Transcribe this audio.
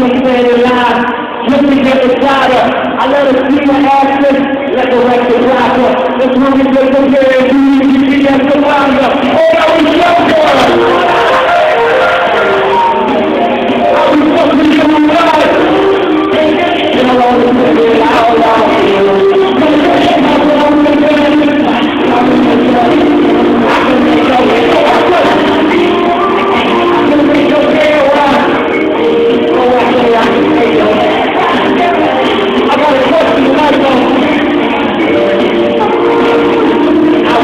you stand in line, looking at the rider. I let us see the action, let the record rock up. This woman just a very a you see that survivor. Oh, I was so good! I was fucking doing right! You know,